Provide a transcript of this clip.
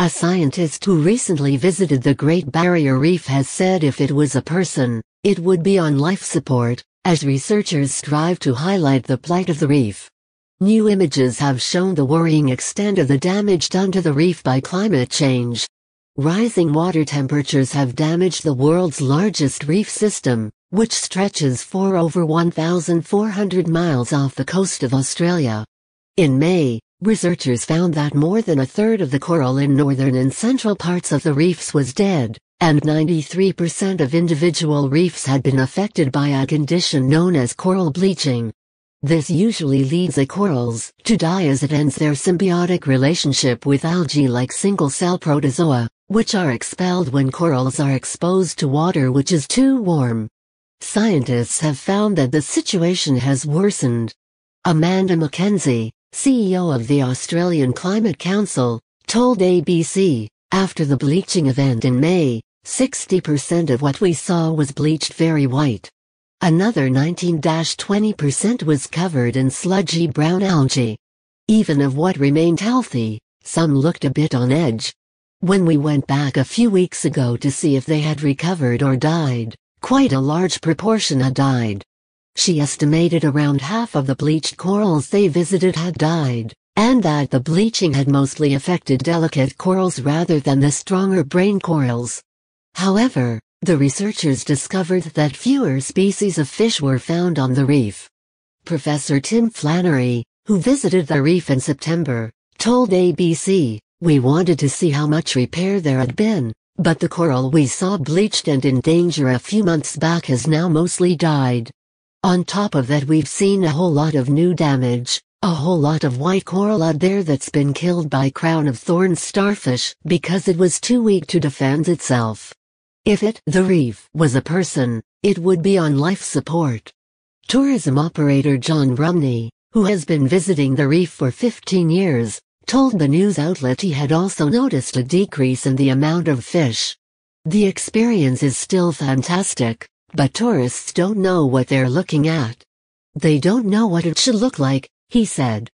A scientist who recently visited the Great Barrier Reef has said if it was a person, it would be on life support, as researchers strive to highlight the plight of the reef. New images have shown the worrying extent of the damage done to the reef by climate change. Rising water temperatures have damaged the world's largest reef system, which stretches for over 1,400 miles off the coast of Australia. In May, Researchers found that more than a third of the coral in northern and central parts of the reefs was dead, and 93% of individual reefs had been affected by a condition known as coral bleaching. This usually leads the corals to die as it ends their symbiotic relationship with algae like single-cell protozoa, which are expelled when corals are exposed to water which is too warm. Scientists have found that the situation has worsened. Amanda McKenzie, CEO of the Australian Climate Council, told ABC, after the bleaching event in May, 60% of what we saw was bleached very white. Another 19-20% was covered in sludgy brown algae. Even of what remained healthy, some looked a bit on edge. When we went back a few weeks ago to see if they had recovered or died, quite a large proportion had died. She estimated around half of the bleached corals they visited had died, and that the bleaching had mostly affected delicate corals rather than the stronger brain corals. However, the researchers discovered that fewer species of fish were found on the reef. Professor Tim Flannery, who visited the reef in September, told ABC, We wanted to see how much repair there had been, but the coral we saw bleached and in danger a few months back has now mostly died. On top of that we've seen a whole lot of new damage, a whole lot of white coral out there that's been killed by crown of thorns starfish because it was too weak to defend itself. If it, the reef, was a person, it would be on life support. Tourism operator John Rumney, who has been visiting the reef for 15 years, told the news outlet he had also noticed a decrease in the amount of fish. The experience is still fantastic, but tourists don't know what they're looking at. They don't know what it should look like, he said.